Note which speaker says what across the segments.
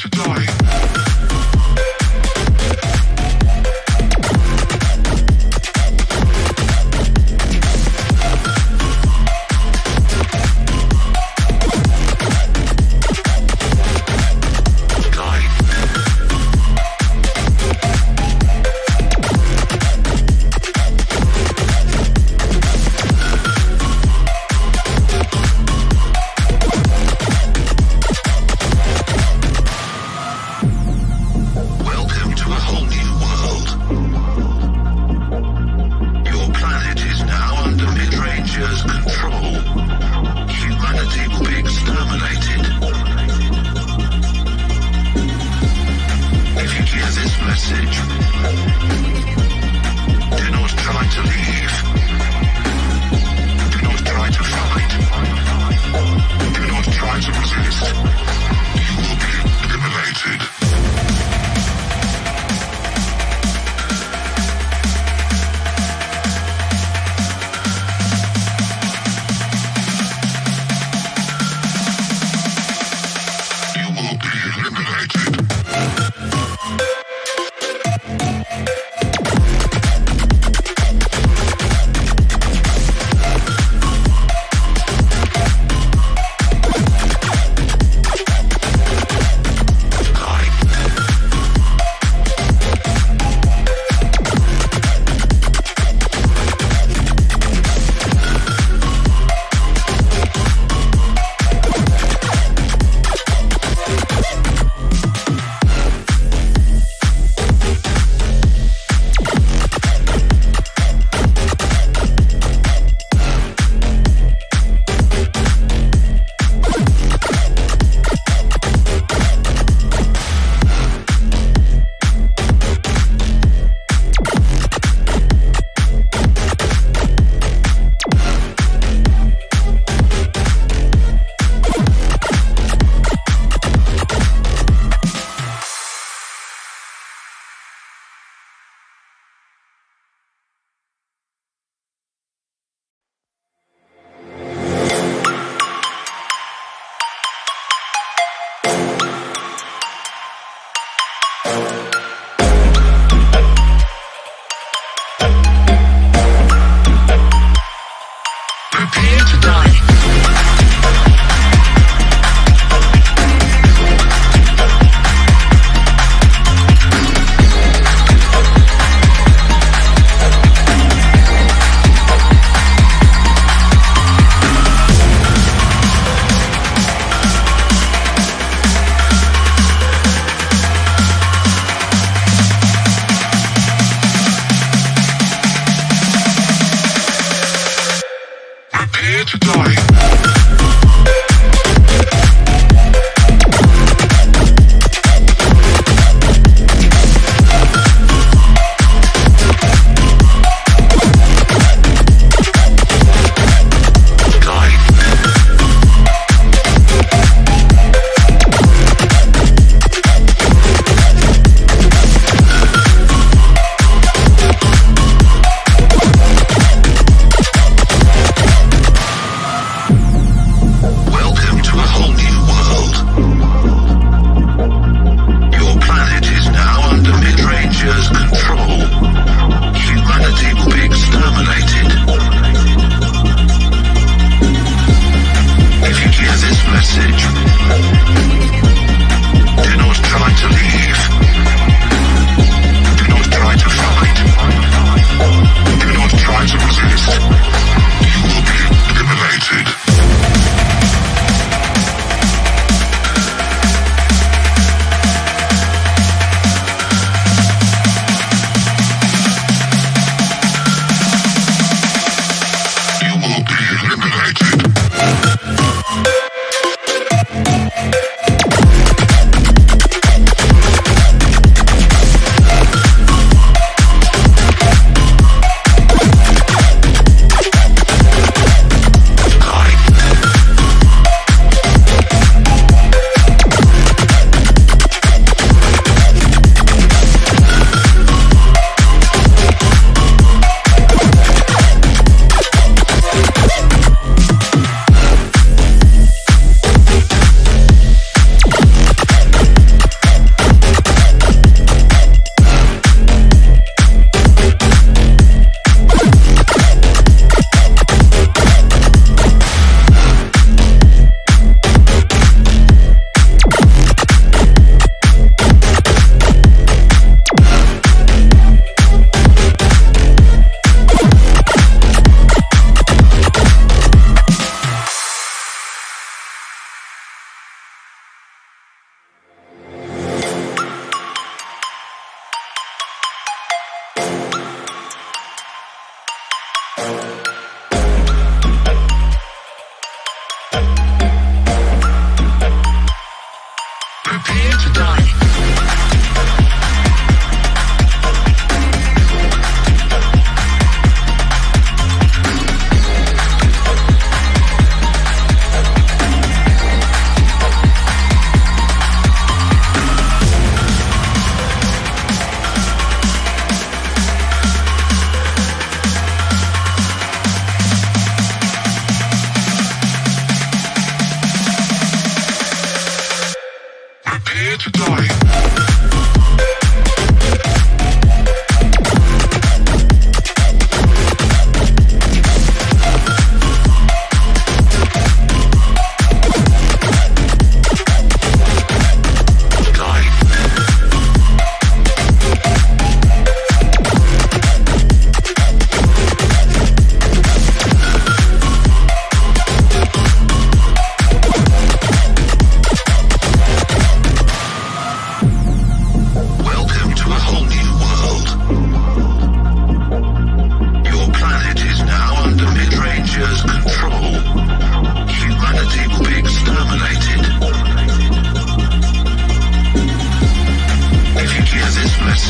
Speaker 1: to die.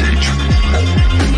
Speaker 1: message.